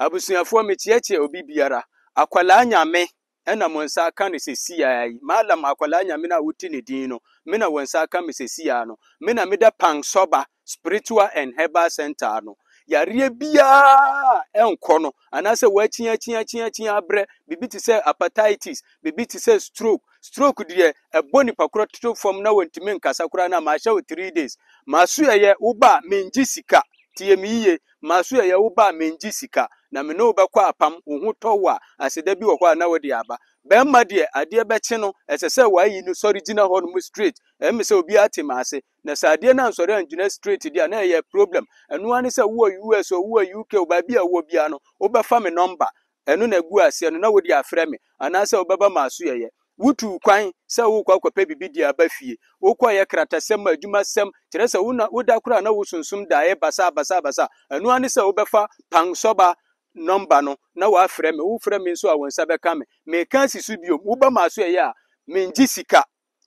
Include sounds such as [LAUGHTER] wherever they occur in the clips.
abusuafoɔ metiatia obi biara. Akwalaa nyame ɛna mo nsa aka no sɛsiaa yi maalam akwalaa nyame no a wote ne din no me na wo nsa aka me sɛsiaa no. Me na meda pansɔba spiritual and herbal center no. Yareɛ biara ɛnkɔ no anaasɛ woakyiakyiakyiakyi abrɛ. Biribi te sɛ hepatitis biribi te sɛ stroke. Stroke deɛ ɛbɔ nipa korɔ toto fam na wɔntumi nkasa koraa na maahyɛ wo three days. Maaso ɛyɛ woba mengye sika tie me yie maaso ɛyɛ woba a mengye sika. Na me ne wo bɛkɔ apam wo ho tɔ wo a aseda bi wɔ hɔ a na wode aba bɛrima deɛ adeɛ bɛkye no ɛsɛ sɛ wayi no sɔre gyina hɔ nom straight ɛmme sɛ obiara te maase na sɛ adeɛ no ansɔre angyina straight deɛ na ɛyɛ problem. Ɛno ara ne sɛ wowɔ us wowɔ uk o baabi a wowɔ biara no wobɛfa me nɔmba ɛno na egu aseɛ no na wode afrɛ me anaasɛ wobɛba maaso yɛyɛ wotu kwan sɛ wokɔ akɔpɛ biribi de aba fie. Wokɔ yɛ kratasɛm adwumasɛm kyerɛ sɛ woda koraa na wosonsum daeɛ basa basa basa. Ɛno ara ne sɛ wobɛfa pansɔba nɔmba no na wafrɛ me. Wofrɛ me nso a wo nsa bɛka me. Meka si so biom woba maa so ɛyɛ a mengye sika.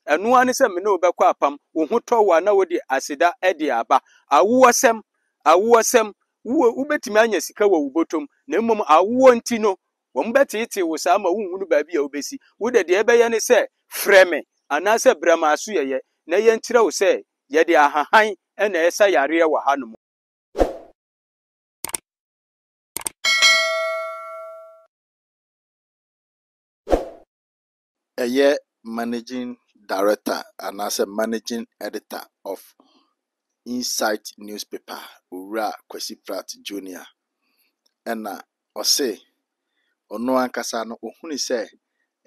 Ɛno ara ne sɛ me ne wobɛkɔ apam. Wo ho tɔ wo a na wode aseda de aba. Awowɔsɛm awowɔsɛm wo wobɛtumi anya sika wɔ wo bɔtɔm na mmom awoɔ nti no wɔn bɛteetee wo saa ma wonhunu baabi a wobɛsi wode deɛ ɛbɛyɛ ne sɛ frɛ me anaasɛ brɛ yɛyɛ na yɛnkyerɛ wo sɛ yɛde ahahan ɛna ɛsa yareɛ wɔ hanom ɛyɛ managing director anaasɛ managing editor of insight newspaper owura kwasi pratt junior. Ɛna ɔse ɔno ankasa no ohunu sɛ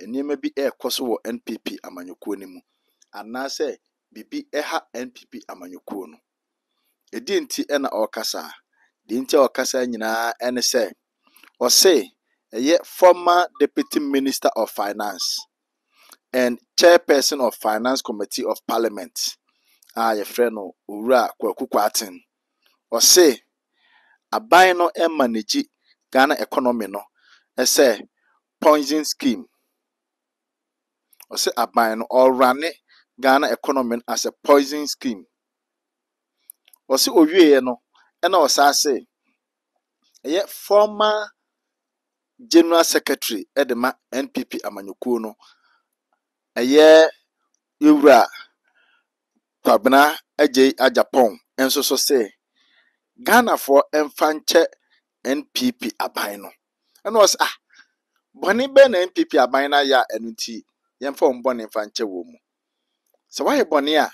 nneɛma bi ɛrekɔ so wɔ npp amanyɔkuo no mu anaasɛ biribi ɛha npp amanyɔkuo no. Ɛdi nti ɛna ɔrekasa. Deɛ nti a ɔrekasa nyinaa ɛne sɛ ɔse ɛyɛ former deputy minister of finance and chairperson of finance committee of parliament a yɛfrɛ no owura kwaku kwaten. Ɔse aban no manage ghana economy no ɛsɛ poison scheme. Ɔse aban no ɔrane ghana economy no as a poison scheme. Ɔse owieɛ no ɛna ɔsan se ɛyɛ former general secretary ɛde ma npp amanyɔkuo no. Ɛyɛ ewura kwabena agye agyapɔn nso so se ghanafoɔ mfa nkyɛ npp aban no. Ɛna ɔsɛ ah bɔne bɛɛ na npp aban no ayɛ a? Ɛno nti yɛmfa wɔn bɔne mfa nkyɛ wɔn mu. Sɛ wayɛ bɔne a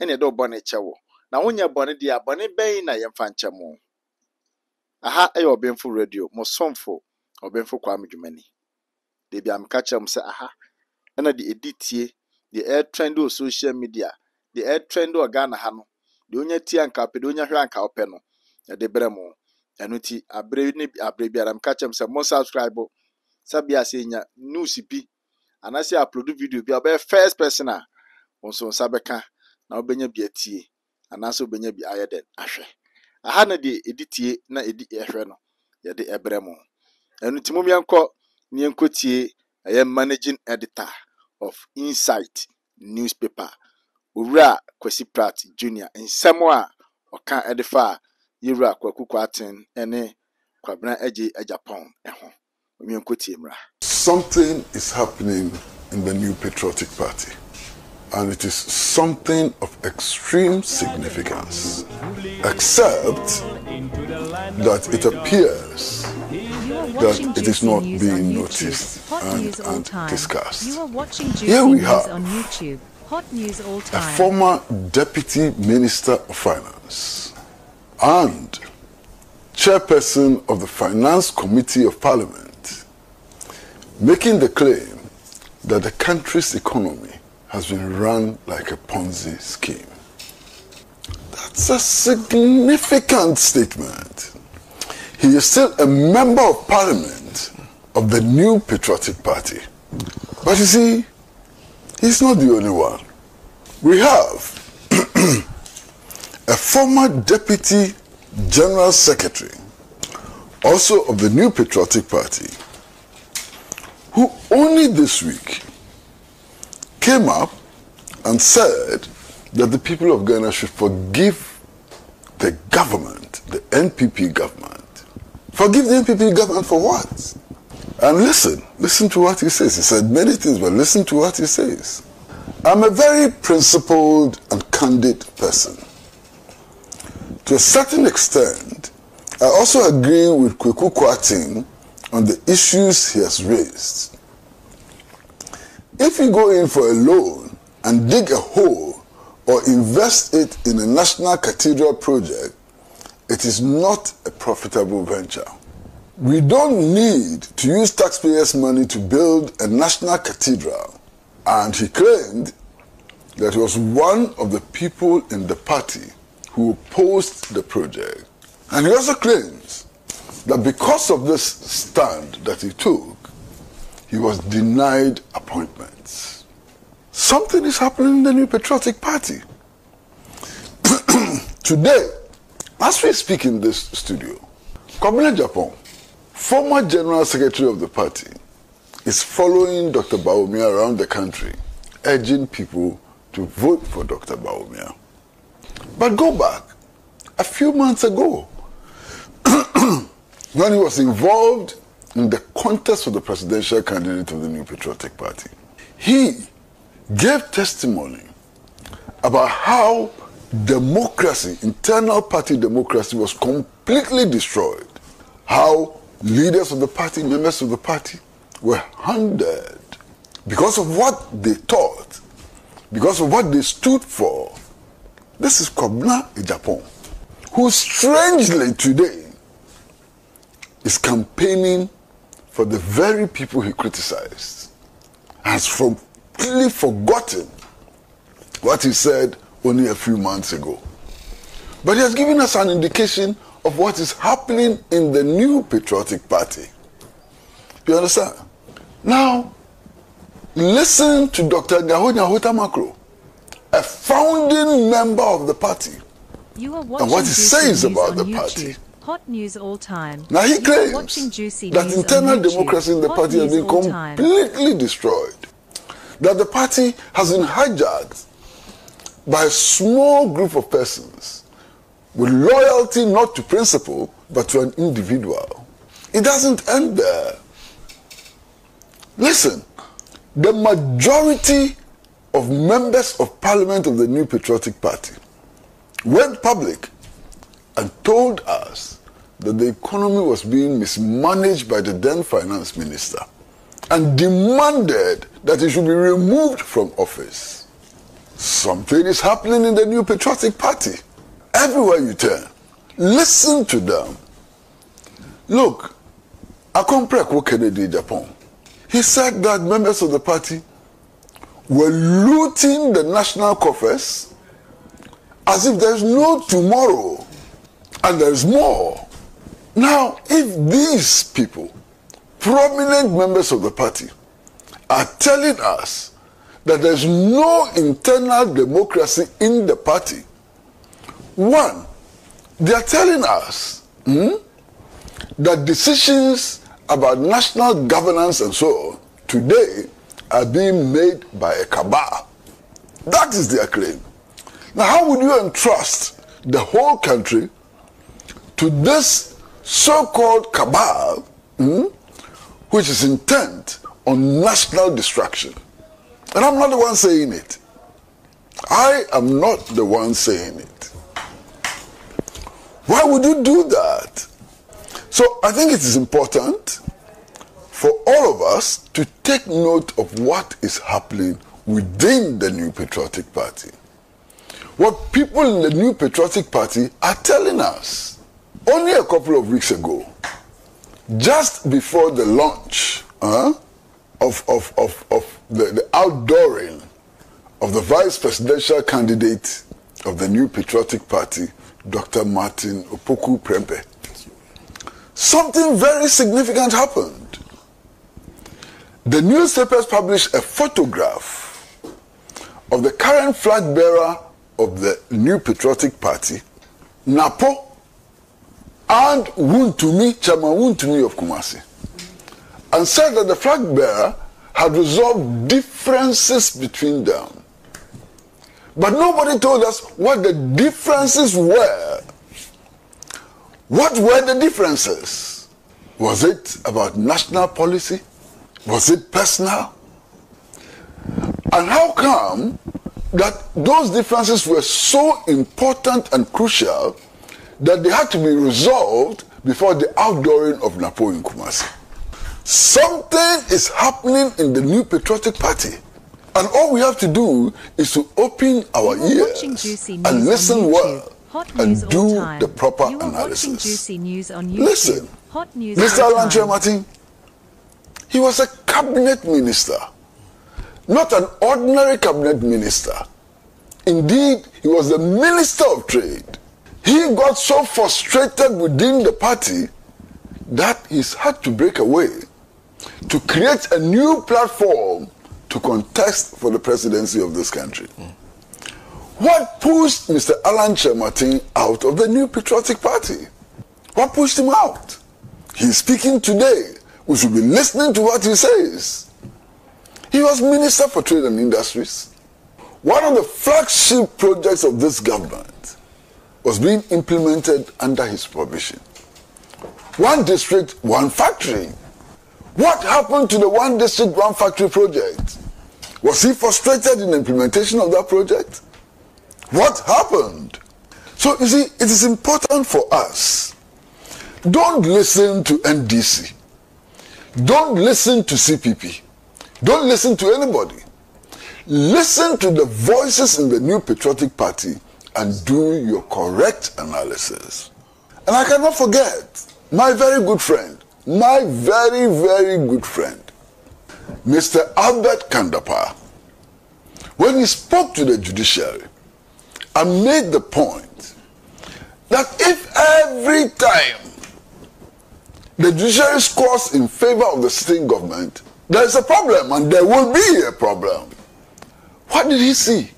ɛna yɛde wo bɔne kyɛ wo na wonyɛ bɔne deɛ a bɔne bɛn na yɛmfa nkyɛ mo aha ɛyɛ ɔbɛnfo radio. Mo somfo ɔbɛnfo kwame dwumani. Deebi a meka kyerɛ mo sɛ aha ɛna deɛ ɛdi tie deɛ ɛɛtrɛnd wɔ social media deɛ ɛɛtrɛnd wɔ ghana ha no deɛ onya tie anka wopɛ deɛ onya hwɛ anka wopɛ no yɛde ɛno nti abere ne abere biara meka kyerɛ mo sɛ mo subscribe sɛbea sɛ nya news bi anaasɛ upload video bi a ɔbɛyɛ first person a wo nso nsa bɛka na wobɛnya bi atie anaasɛ wobɛnya bi ayɛ dɛn ahwɛ. Aha na deɛ ɛdi tie na ɛdi ɛhwɛ no yɛde ɛbrɛ mo. Ɛno nti mom yɛnkɔ ne yɛnkɔ tie ɛyɛ managing editor of insight newspaper owura kwasi pratt junior. Nsɛm a ɔka ɛde fa a kwaku kwaten kwabena Something is happening in the new patriotic party, and it is something of extreme significance. Except that it appears that it is not being noticed and, and discussed. Here we have A former deputy minister of finance and chairperson of the finance committee of parliament making the claim that the country's economy has been run like a Ponzi scheme. That's a significant statement. He is still a member of parliament of the new patriotic party. But you see, he's not the only one. We have [CLEARS THROAT] a former deputy general secretary, also of the new patriotic party, who only this week came up and said that the people of Ghana should forgive the government, the NPP government, Forgive the NPP government for what? And listen, listen to what he says. He said many things, but listen to what he says. I'm a very principled and candid person. To a certain extent, I also agree with Kweku Kwarteng on the issues he has raised. If you go in for a loan and dig a hole or invest it in a national cathedral project, it is not a profitable venture. We don't need to use taxpayers' money to build a national cathedral. And he claimed that he was one of the people in the party who opposed the project. And he also claims that because of this stand that he took, he was denied appointments. Something is happening in the New Patriotic Party. [CLEARS THROAT] Today, as we speak in this studio, Kwabena Agyepong, former General Secretary of the party, is following Dr. Bawumia around the country, urging people to vote for Dr. Bawumia. But go back a few months ago, [CLEARS THROAT] when he was involved in the contest for the presidential candidate of the New Patriotic Party, he gave testimony about how democracy, internal party democracy, was completely destroyed. How leaders of the party, members of the party, were hunted because of what they taught, because of what they stood for. This is Kwabena Agyepong, who strangely today is campaigning for the very people he criticized, has completely forgotten what he said only a few months ago. But he has given us an indication of what is happening in the new patriotic party. You understand? Now, listen to Dr. Nyaho Nyaho-Tamakloe, a founding member of the party. You are watching what he says about the YouTube. party. Hot news all time. Now he You claims that internal democracy in the Hot party has been all time. completely destroyed. That the party has been hijacked by a small group of persons with loyalty not to principle but to an individual. It doesn't end there. Listen, the majority of members of parliament of the New Patriotic Party went public and told us that the economy was being mismanaged by the then finance minister and demanded that he should be removed from office. Something is happening in the New Patriotic Party. Everywhere you turn, listen to them. Look, Akompreko Kennedy Agyapong, he said that members of the party were looting the national coffers as if there's no tomorrow and there's more. Now, if these people, prominent members of the party, are telling us that there's no internal democracy in the party, one, they are telling us hmm, that decisions about national governance and so on today are being made by a cabal. That is their claim. Now, how would you entrust the whole country to this so called cabal, hmm, which is intent on national destruction? And I'm not the one saying it. I am not the one saying it. Why would you do that? So I think it is important for all of us to take note of what is happening within the New Patriotic Party. What people in the New Patriotic Party are telling us. Only a couple of weeks ago, just before the launch of, of, of, of the, the outdooring of the vice presidential candidate of the New Patriotic Party, Dr. Martin Opoku Prempeh, something very significant happened. The newspapers published a photograph of the current flag bearer of the New Patriotic Party, Napo, and Wontumi, Chairman Wontumi of Kumasi, and said that the flag bearer had resolved differences between them. But nobody told us what the differences were. What were the differences? Was it about national policy? Was it personal? And how come that those differences were so important and crucial that they had to be resolved before the outdooring of Napoleon Kumasi? Something is happening in the new patriotic party. And all we have to do is to open our ears watching Juicy News and listen well and do the proper analysis. watching Juicy News on YouTube. Listen, Mr. Alan. Kyerematen, he was a cabinet minister, not an ordinary cabinet minister. Indeed, he was the minister of trade. He got so frustrated within the party that he's had to break away to create a new platform to contest for the presidency of this country. What pushed Mr. Alan Kyerematen out of the new patriotic party? What pushed him out? He's speaking today. We should be listening to what he says. He was Minister for Trade and Industries. One of the flagship projects of this government was being implemented under his provision. One district, one factory. What happened to the one district, one factory project? Was he frustrated in the implementation of that project? What happened? So, you see, it is important for us. Don't listen to NDC. Don't listen to CPP. Don't listen to anybody. Listen to the voices in the new patriotic party and do your correct analysis. And I cannot forget my very good friend, my very, very good friend, Mr. Albert Kan-Dapaah, when he spoke to the judiciary and made the point that if every time the judiciary scores in favor of the sitting government, there is a problem and there will be a problem. What did he see?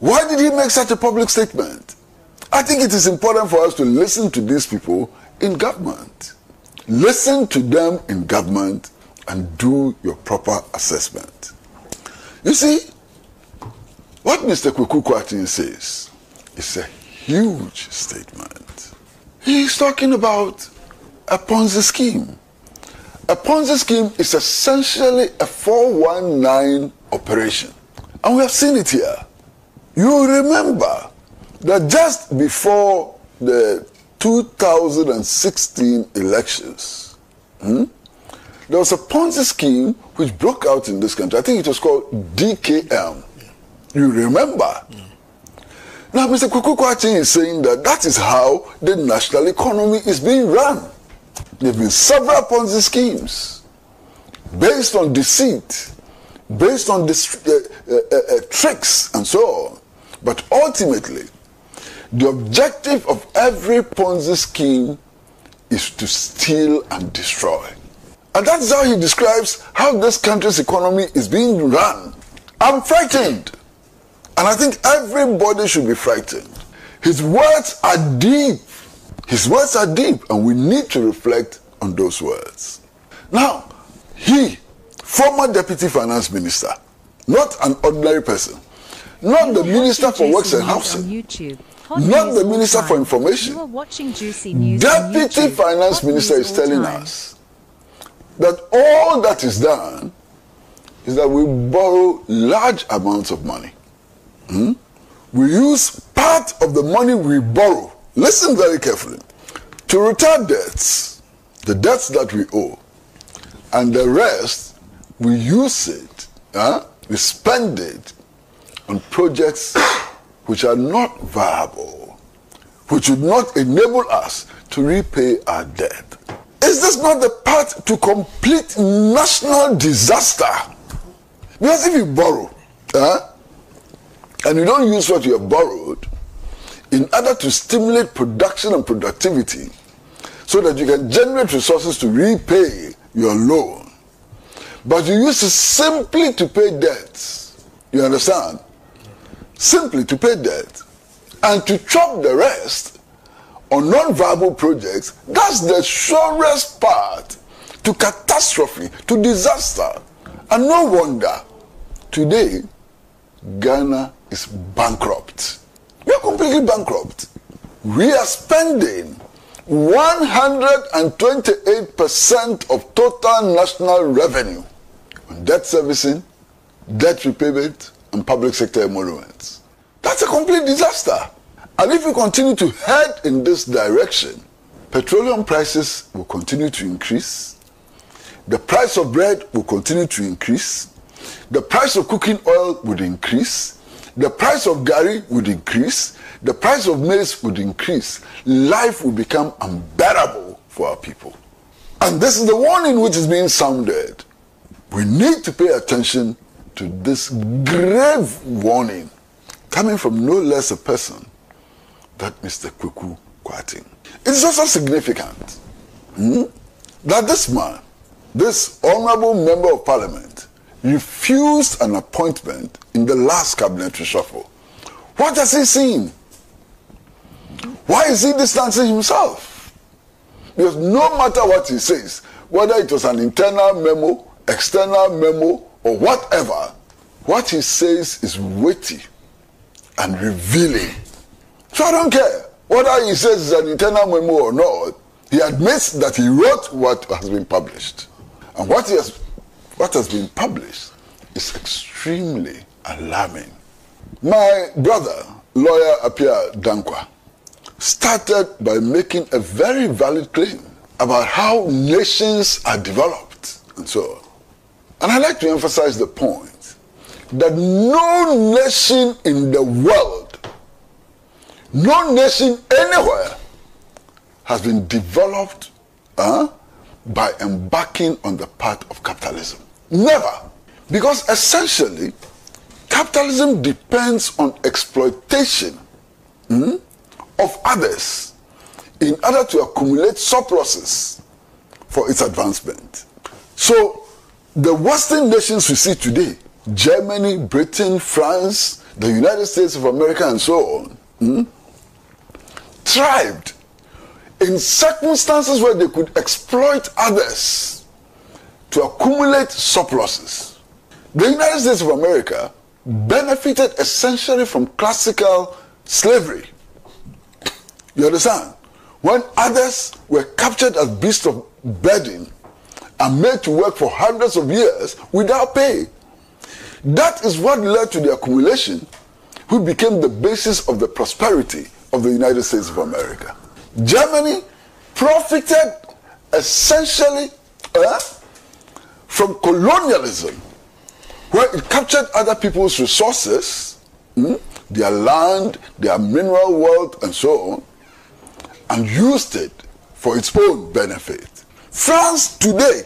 Why did he make such a public statement? I think it is important for us to listen to these people in government. Listen to them in government and do your proper assessment. You see, what Mr. Kweku Kwarteng says is a huge statement. He's talking about a Ponzi scheme. A Ponzi scheme is essentially a 419 operation. And we have seen it here. You remember that just before the 2016 elections, hmm, there was a Ponzi scheme which broke out in this country. I think it was called DKM. You remember? Now, Mr. Kweku Kwarteng is saying that that is how the national economy is being run. There have been several Ponzi schemes based on deceit, based on dis- uh, uh, uh, uh, tricks, and so on. But ultimately, the objective of every Ponzi scheme is to steal and destroy. And that's how he describes how this country's economy is being run. I'm frightened. And I think everybody should be frightened. His words are deep. His words are deep, and we need to reflect on those words. Now, he, former deputy finance minister, not an ordinary person, not the minister for works and housing. Not the Minister for. Information. You are watching Juicy News on Deputy Finance Minister is telling us that all that is done is that we borrow large amounts of money. Hmm? We use part of the money we borrow, listen very carefully, to retire debts, the debts that we owe. And the rest, we use it, huh? we spend it on projects which are not viable, which would not enable us to repay our debt. Is this not the path to complete national disaster? Because if you borrow, huh, and you don't use what you have borrowed in order to stimulate production and productivity so that you can generate resources to repay your loan, but you use it simply to pay debts, you understand? Simply to pay debt and to chop the rest on non-viable projects, that's the surest path to catastrophe, to disaster. And no wonder today Ghana is bankrupt. We are completely bankrupt. We are spending 128% of total national revenue on debt servicing, debt repayment, and public sector emoluments. That's a complete disaster. And if we continue to head in this direction, petroleum prices will continue to increase, the price of bread will continue to increase, the price of cooking oil would increase, the price of gari would increase, the price of maize would increase. Life would become unbearable for our people. And this is the warning which is being sounded. We need to pay attention to this grave warning coming from no less a person than Mr. Kweku Kwarteng. It is also significant hmm, that this man, this honorable member of parliament, refused an appointment in the last cabinet reshuffle. What has he seen? Why is he distancing himself? Because no matter what he says, whether it was an internal memo, external memo, or whatever, what he says is weighty and revealing. So I don't care whether he says it's an internal memo or not. He admits that he wrote what has been published. And what, has, what has been published is extremely alarming. My brother, lawyer Apia Dankwa, started by making a very valid claim about how nations are developed and so on. And I'd like to emphasize the point that no nation in the world, no nation anywhere has been developed uh, by embarking on the path of capitalism. Never. Because essentially, capitalism depends on exploitation hmm, of others in order to accumulate surpluses for its advancement. So, the Western nations we see today, Germany, Britain, France, the United States of America, and so on, hmm, thrived in circumstances where they could exploit others to accumulate surpluses. The United States of America benefited essentially from classical slavery. You understand? When others were captured as beasts of burden and made to work for hundreds of years without pay. That is what led to the accumulation, which became the basis of the prosperity of the United States of America. Germany profited essentially uh, from colonialism, where it captured other people's resources, hmm, their land, their mineral wealth, and so on, and used it for its own benefit. France today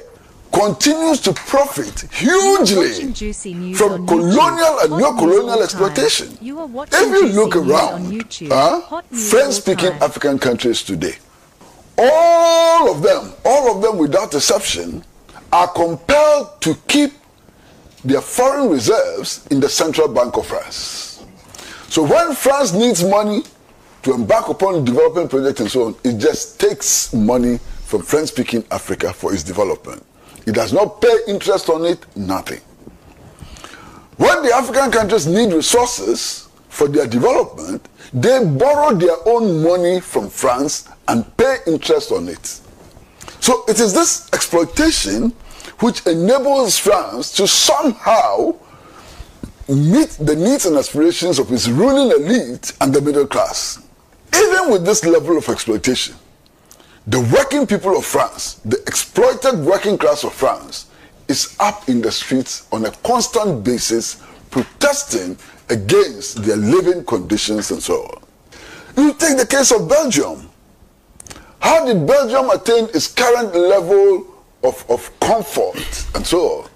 continues to profit hugely watching Juicy News from colonial and neo-colonial exploitation. You If you look around, YouTube. huh, Hot news all French-speaking. African countries today, all of them, all of them without exception, are compelled to keep their foreign reserves in the central bank of France. So when France needs money to embark upon development projects and so on, it just takes money from French-speaking Africa for its development. It does not pay interest on it, nothing. When the African countries need resources for their development, they borrow their own money from France and pay interest on it. So it is this exploitation which enables France to somehow meet the needs and aspirations of its ruling elite and the middle class. Even with this level of exploitation, the working people of France, the exploited working class of France, is up in the streets on a constant basis protesting against their living conditions and so on. You take the case of Belgium. How did Belgium attain its current level of, of comfort and so on?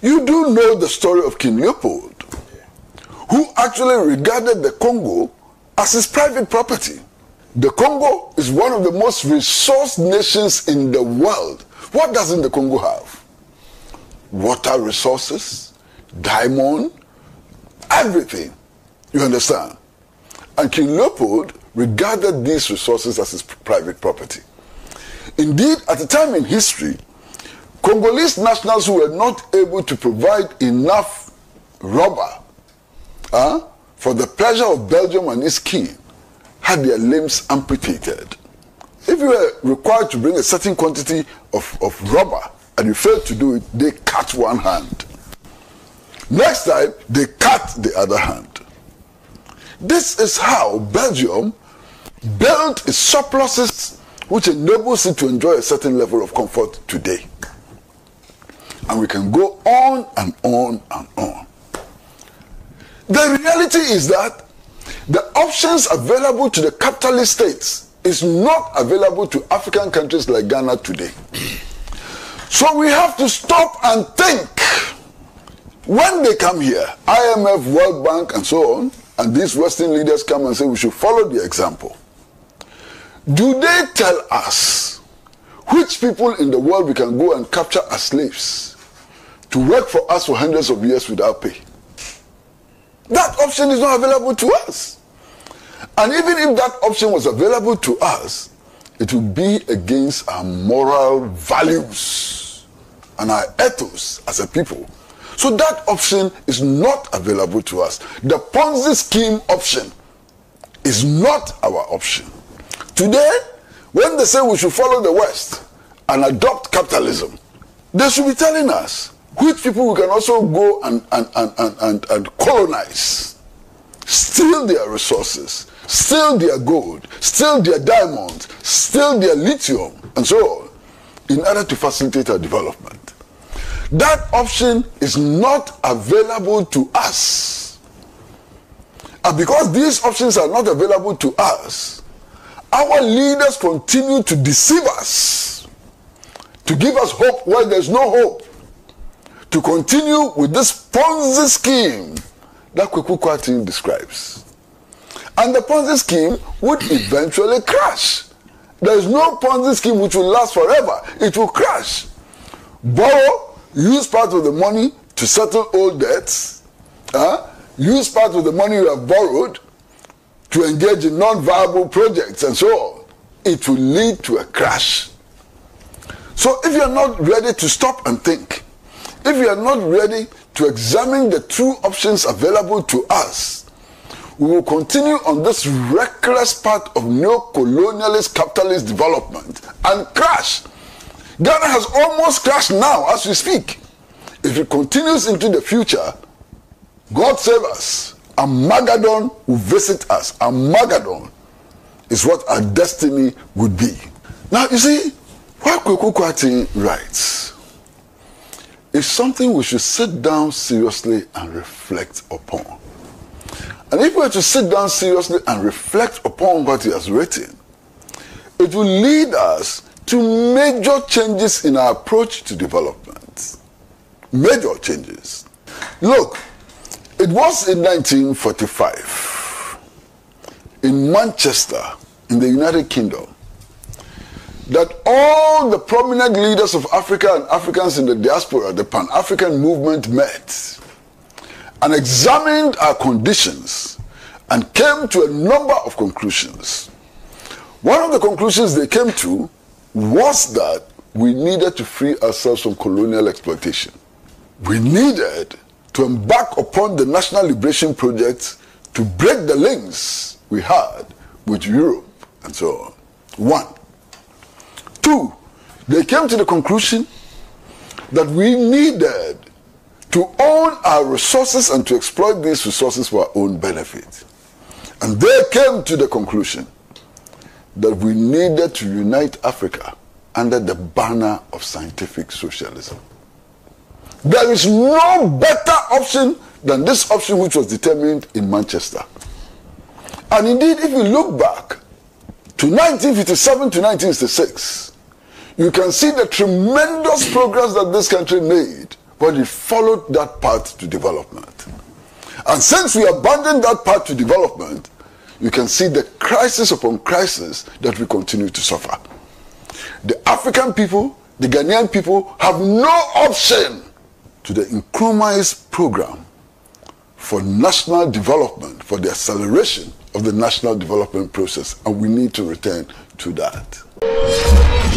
You do know the story of King Leopold, who actually regarded the Congo as his private property. The Congo is one of the most resource nations in the world. What doesn't the Congo have? Water resources, diamond, everything. You understand? And King Leopold regarded these resources as his private property. Indeed, at a time in history, Congolese nationals who were not able to provide enough rubber uh, for the pleasure of Belgium and its king had their limbs amputated if you were required to bring a certain quantity of, of rubber and you failed to do it, they cut one hand. Next time, they cut the other hand. This is how Belgium built its surpluses, which enables it to enjoy a certain level of comfort today. And we can go on and on and on. The reality is that the options available to the capitalist states is not available to African countries like Ghana today. So we have to stop and think. When they come here, IMF, World Bank, and so on, and these Western leaders come and say we should follow the example. Do they tell us which people in the world we can go and capture as slaves to work for us for hundreds of years without pay? That option is not available to us. And even if that option was available to us, it would be against our moral values and our ethos as a people. So that option is not available to us. The Ponzi scheme option is not our option. Today, when they say we should follow the West and adopt capitalism, they should be telling us which people we can also go and, and, and, and, and, and colonize, steal their resources, steal their gold, steal their diamonds, steal their lithium, and so on, in order to facilitate our development. That option is not available to us. And because these options are not available to us, our leaders continue to deceive us, to give us hope where there's no hope, to continue with this Ponzi scheme that Kweku Kwatin describes. And the Ponzi scheme would eventually crash. There is no Ponzi scheme which will last forever. It will crash. Borrow use part of the money to settle old debts, uh, use part of the money you have borrowed to engage in non-viable projects and so on, it will lead to a crash. So if you are not ready to stop and think, if you are not ready to examine the true options available to us, we will continue on this reckless path of neo-colonialist capitalist development and crash Ghana has almost crashed now as we speak. If it continues into the future, God save us. Armageddon will visit us. Armageddon is what our destiny would be. Now, you see, what Kweku Kwarteng writes is something we should sit down seriously and reflect upon. And if we were to sit down seriously and reflect upon what he has written, it will lead us to major changes in our approach to development. Major changes. Look, it was in 1945 in Manchester, in the United Kingdom, that all the prominent leaders of Africa and Africans in the diaspora, the Pan African movement, met and examined our conditions and came to a number of conclusions. One of the conclusions they came to was that we needed to free ourselves from colonial exploitation. We needed to embark upon the national liberation project to break the links we had with Europe and so on. One. Two, they came to the conclusion that we needed to own our resources and to exploit these resources for our own benefit. And they came to the conclusion that we needed to unite Africa under the banner of scientific socialism. There is no better option than this option which was determined in Manchester. And indeed, if you look back to 1957 to 1966, you can see the tremendous progress that this country made when it followed that path to development. And since we abandoned that path to development, you can see the crisis upon crisis that we continue to suffer. The African people, the Ghanaian people have no option to the Nkrumah's program for national development, for the acceleration of the national development process, and we need to return to that.